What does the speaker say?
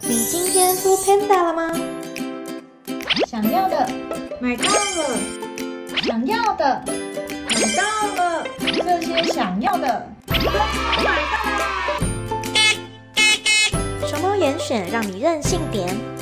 你今天敷 panda 了吗？想要的买到了。想要的买到了。这些想要的。都买到了熊猫严选让你任性点。